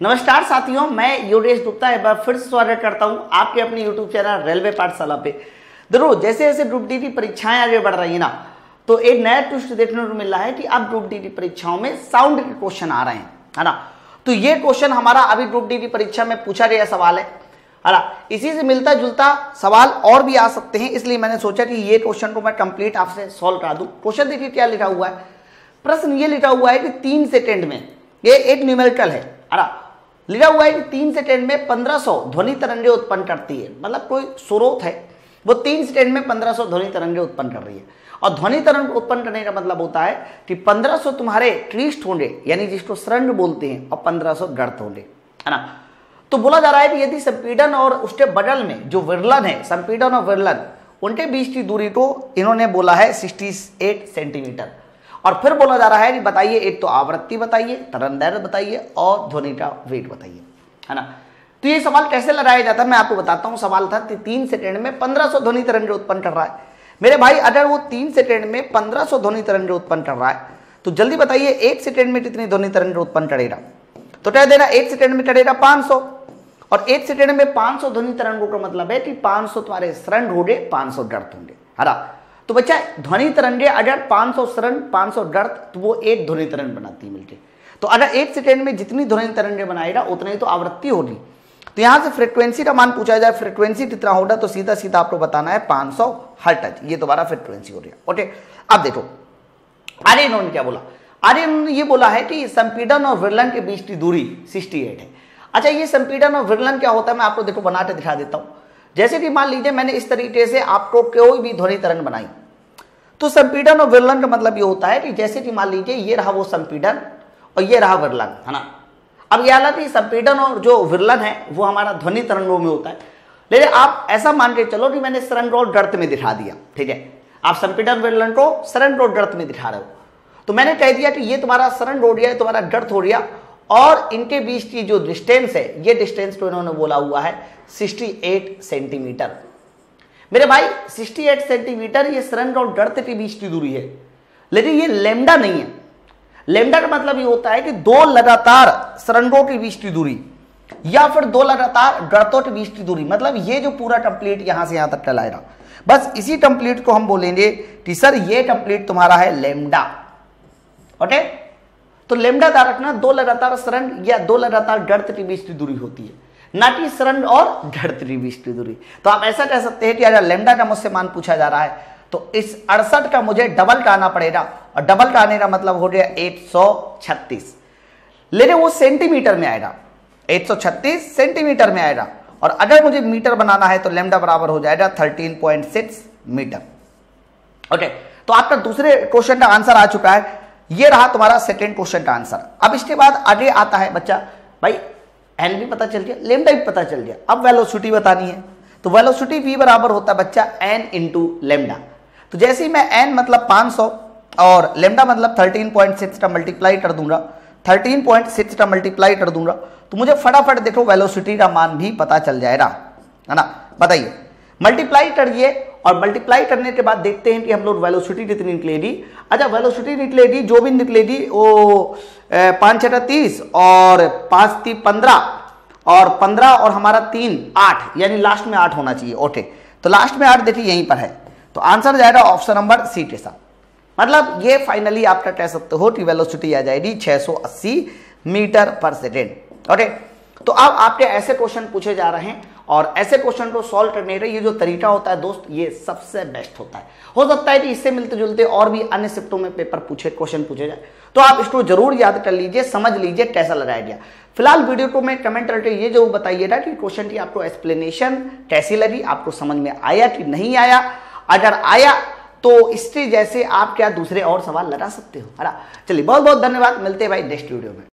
नमस्कार साथियों, मैं योगेश गुप्ता एक बार फिर से स्वागत करता हूँ आपके अपने यूट्यूब चैनल रेलवे पाठशाला पे। ज़रूर जैसे जैसे ग्रुप डी की परीक्षाएँ आगे बढ़ रही है ना तो एक नया ट्विस्ट देखने को मिल रहा है कि अब ग्रुप डी की परीक्षाओं में साउंड के क्वेश्चन आ रहे हैं, है ना? तो ये क्वेश्चन हमारा अभी ग्रुप डी की परीक्षा में पूछा गया सवाल है ना? इसी से मिलता जुलता सवाल और भी आ सकते हैं, इसलिए मैंने सोचा कि ये क्वेश्चन को मैं कंप्लीट आपसे सॉल्व करा दूँ। क्वेश्चन देखिए क्या लिखा हुआ है। प्रश्न ये लिखा हुआ है कि तीन सेकेंड में, ये एक न्यूमेरिकल है ना? लिखा हुआ है कि तीन सेकेंड में 1500 ध्वनि तरंगे उत्पन्न करती है। मतलब कोई स्रोत है, वो तीन सेकेंड में 1500 ध्वनि तरंगे उत्पन्न कर रही है। और ध्वनि तरंग उत्पन्न करने का मतलब होता है कि 1500 तुम्हारे ट्रीस्ट होंगे, यानी जिसको सरंड बोलते हैं, और 1500 गर्त होंगे, है ना? तो बोला जा रहा है कि यदि संपीडन और उसके बगल में जो विरलन है, संपीडन और विरलन, उनके बीच की दूरी को इन्होंने बोला है 68 सेंटीमीटर। और फिर बोला जा रहा है कि बताइए, एक तो आवृत्ति बताइए तरंग बताइए और ध्वनि का वेट बताइए। है ना? तो ये सवाल कैसे लगाया जाता है? मैं आपको बताता हूँ। सवाल था तीन सेकेंड में 1500 ध्वनि तरंग उत्पन्न कर रहा है। मेरे भाई, अगर वो तीन सेकेंड में 1500 ध्वनि तरंग उत्पन्न कर रहा है तो जल्दी बताइए, एक सेकेंड में कितनी ध्वनि तरंग उत्पन्न करेगा? तो कह देना, एक सेकेंड में करेगा 500 और एक सेकेंड में 500 ध्वनि तरंगों का मतलब है कि 500 तुम्हारे शरण होंगे 500 गर्त होंगे। है तो बच्चा, ध्वनि तरंगे अगर 500 शरण 500 गर्त तो वो एक ध्वनि तरंग बनाती है मिलकर तो अगर एक सेकेंड में जितनी ध्वनि तरंगे बनाएगा, उतनी तो आवृत्ति होगी। तो यहाँ से फ्रिक्वेंसी का मान पूछा जाए, फ्रिक्वेंसी कितना होगा तो सीधा सीधा आपको बताना है 500 हर्टज। ये दोबारा फ्रिक्वेंसी हो रहा ओके, अब देखो आर्य इन्होंने क्या बोला? आर्य इन्होंने ये बोला है कि संपीडन और विरलन के बीच की दूरी 68 है। अच्छा ये संपीडन और विरलन क्या होता है, मैं आपको देखो बना के दिखा देता हूँ। जैसे कि मान लीजिए मैंने इस तरीके से आपको कोई भी ध्वनि तरंग बनाई। तो संपीडन और विरलन का मतलब ये होता है कि जैसे कि मान लीजिए ये रहा वो संपीडन और ये रहा विरलन, है ना? अब ये हालाँकि संपीडन और जो विरलन है, वो हमारा ध्वनि तरंगों में होता है। लेकिन आप ऐसा मान के चलो कि मैंने सरन रोड गर्त में दिखा दिया, ठीक है? आप संपीडन विरलन को सरन रोड गर्त में दिखा रहे हो। तो मैंने कह दिया कि ये तुम्हारा सरन रोड या तुम्हारा गर्त हो गया और इनके बीच की जो डिस्टेंस है, ये डिस्टेंस को इन्होंने बोला हुआ है 68 सेंटीमीटर मेरे भाई 68 सेंटीमीटर ये सरन और गर्त के बीच की दूरी है। लेकिन ये लेमडा नहीं है। लेमडा का मतलब ये होता है कि दो लगातार सरंगों के बीच की दूरी या फिर दो लगातार गर्तों के बीच की दूरी। मतलब ये जो पूरा कंप्लीट यहाँ से यहाँ तक चलाएगा बस इसी कंप्लीट को हम बोलेंगे कि सर, ये कंप्लीट तुम्हारा है लेमडा ओके तो लेमडा दा रखना दो लगातार शरण या दो लगातार के बीच की दूरी होती है। ना कि शरण और के बीच की दूरी। तो आप ऐसा कह सकते हैं कि अगर लेमडा का मुझसे मान पूछा जा रहा है तो इस अड़सठ का मुझे डबल का आना पड़ेगा। और डबल का आने का मतलब हो गया छत्तीस। लेकिन वो सेंटीमीटर में आएगा। एक सौ छत्तीस सेंटीमीटर में आएगा। और अगर मुझे मीटर बनाना है तो लेमडा बराबर हो जाएगा thirteen point six metre. Okay तो आपका दूसरे क्वेश्चन का आंसर आ चुका है। ये रहा तुम्हारा सेकेंड क्वेश्चन का आंसर अब इसके बाद आगे आता है बच्चा, भाई एन भी पता चल गया लेमडा भी पता चल गया। अब वेलोसिटी बतानी है। तो वेलोसिटी v बराबर होता है बच्चा एन इंटू लेमडा तो जैसे ही मैं एन मतलब 500 और लेमडा मतलब 13.6 का मल्टीप्लाई कर दूँगा 13.6 का मल्टीप्लाई कर दूँगा तो मुझे फटाफट देखो वेलोसिटी का मान भी पता चल जाएगा। है ना? बताइए। मल्टीप्लाई करिए और मल्टीप्लाई करने के बाद देखते हैं कि हम लोग वेलोसिटी कितनी निकलेगी। अच्छा वेलोसिटी निकलेगी, जो भी निकलेगी, वो पाँच छठा तीस और पाँच ती पंद्रह और पंद्रह और हमारा तीन आठ, यानी लास्ट में आठ होना चाहिए। ओके तो लास्ट में आठ देखिए, यहीं पर है। तो आंसर जाएगा ऑप्शन नंबर सी के साथ। मतलब ये फाइनली आपका कह सकते हो कि वेलोसिटी आ जाएगी 680 मीटर पर सेकेंड। ओके तो अब आपके ऐसे क्वेश्चन पूछे जा रहे हैं। और ऐसे क्वेश्चन को सॉल्व करने का ये जो तरीका होता है दोस्त, ये सबसे बेस्ट होता है। हो सकता है कि इससे मिलते जुलते और भी अन्य शिफ्टों में पेपर पूछे क्वेश्चन पूछे जाए। तो आप इसको ज़रूर याद कर लीजिए, समझ लीजिए कैसा लगाया गया फ़िलहाल वीडियो को मैं कमेंट करके ये जो बताइएगा कि क्वेश्चन की आपको एक्सप्लेनेशन कैसी लगी, आपको समझ में आया कि नहीं आया। अगर आया तो इसके जैसे आप क्या दूसरे और सवाल लगा सकते हो, है चलिए बहुत बहुत धन्यवाद, मिलते हैं भाई नेक्स्ट वीडियो में।